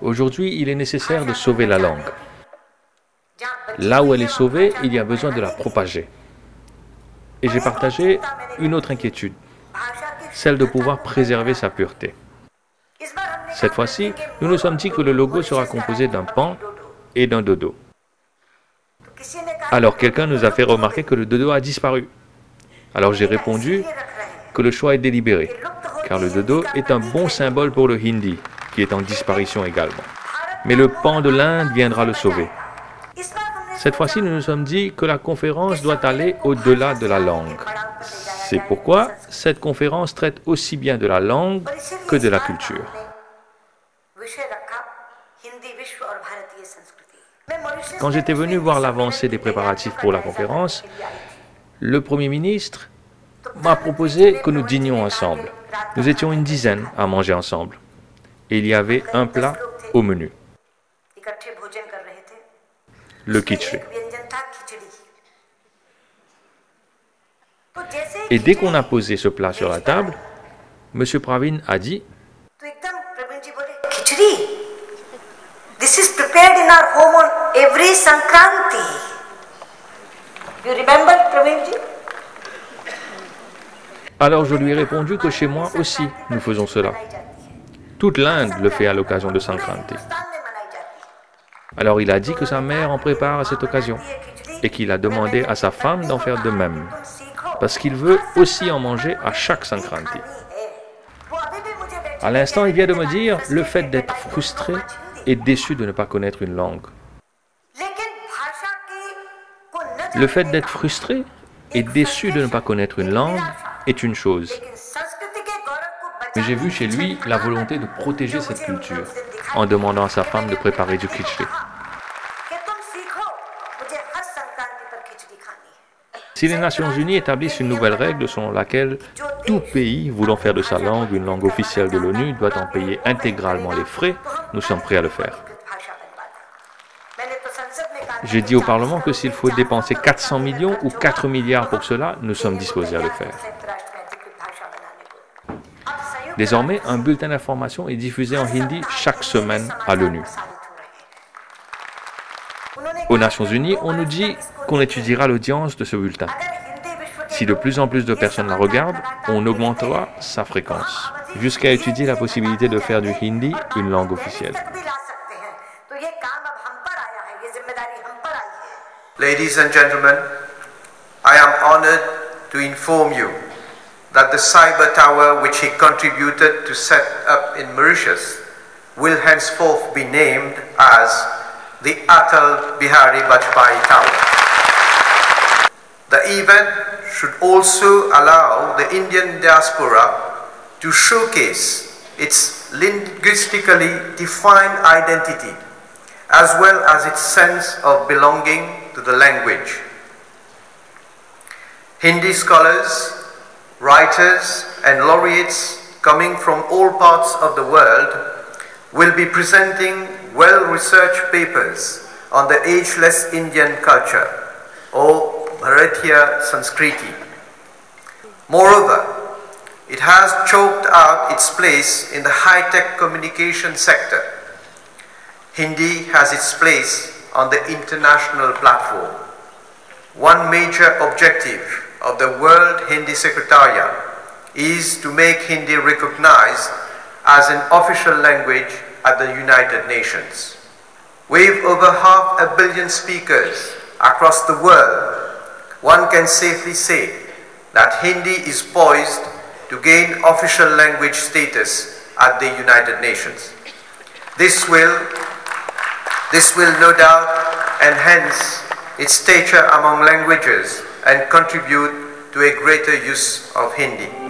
Aujourd'hui, il est nécessaire de sauver la langue. Là où elle est sauvée, il y a besoin de la propager. Et j'ai partagé une autre inquiétude, celle de pouvoir préserver sa pureté. Cette fois-ci, nous nous sommes dit que le logo sera composé d'un pan et d'un dodo. Alors quelqu'un nous a fait remarquer que le dodo a disparu. Alors j'ai répondu que le choix est délibéré, car le dodo est un bon symbole pour le hindi, est en disparition également. Mais le pan de l'Inde viendra le sauver. Cette fois-ci, nous nous sommes dit que la conférence doit aller au-delà de la langue. C'est pourquoi cette conférence traite aussi bien de la langue que de la culture. Quand j'étais venu voir l'avancée des préparatifs pour la conférence, le Premier ministre m'a proposé que nous dînions ensemble. Nous étions une dizaine à manger ensemble. Et il y avait un plat au menu. Le kitché. Et dès qu'on a posé ce plat sur la table, M. Pravin a dit This is prepared in our home on every Sankranti. You remember, Pravinji? Alors je lui ai répondu que chez moi aussi, nous faisons cela. Toute l'Inde le fait à l'occasion de Sankranti. Alors il a dit que sa mère en prépare à cette occasion et qu'il a demandé à sa femme d'en faire de même, parce qu'il veut aussi en manger à chaque Sankranti. À l'instant, il vient de me dire le fait d'être frustré et déçu de ne pas connaître une langue. Le fait d'être frustré et déçu de ne pas connaître une langue est une chose. Mais j'ai vu chez lui la volonté de protéger cette culture en demandant à sa femme de préparer du kitché. Si les Nations Unies établissent une nouvelle règle selon laquelle tout pays voulant faire de sa langue une langue officielle de l'ONU doit en payer intégralement les frais, nous sommes prêts à le faire. J'ai dit au Parlement que s'il faut dépenser 400 millions ou 4 milliards pour cela, nous sommes disposés à le faire. Désormais, un bulletin d'information est diffusé en hindi chaque semaine à l'ONU. Aux Nations Unies, on nous dit qu'on étudiera l'audience de ce bulletin. Si de plus en plus de personnes la regardent, on augmentera sa fréquence, jusqu'à étudier la possibilité de faire du hindi une langue officielle. Ladies and gentlemen, I am honored to inform you that the cyber tower which he contributed to set up in Mauritius will henceforth be named as the Atal Bihari Vajpayee Tower. The event should also allow the Indian diaspora to showcase its linguistically defined identity as well as its sense of belonging to the language. Hindi scholars, writers, and laureates coming from all parts of the world will be presenting well researched papers on the ageless Indian culture or Bharatiya Sanskriti. Moreover, it has choked out its place in the high-tech communication sector. Hindi has its place on the international platform. One major objective of the World Hindi Secretariat is to make Hindi recognized as an official language at the United Nations. With over half a billion speakers across the world, one can safely say that Hindi is poised to gain official language status at the United Nations. This will, this will no doubt enhance its stature among languages and contribute to a greater use of Hindi.